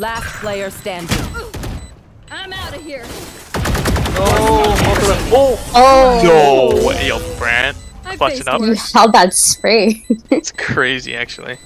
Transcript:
Last player standing. I'm out of here. Oh, oh, Oh, yo, yo, Brant, clutching up. you held that spray. It's crazy, actually.